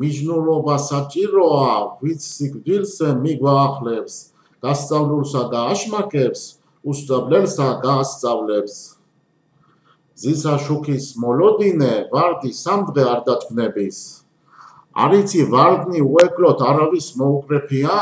მიჯნურობა საჭიროა ვიც სიკვდილზე მიგვაახლებს გასწავლულსა და აშმაკებს უსწავლელსა გაასწავლებს. ზისა შუქის მოლოდინე ვარდი სამდღე არ დათქმნების არიცი ვარდნი უეკლოთ არავის მოუკრეფია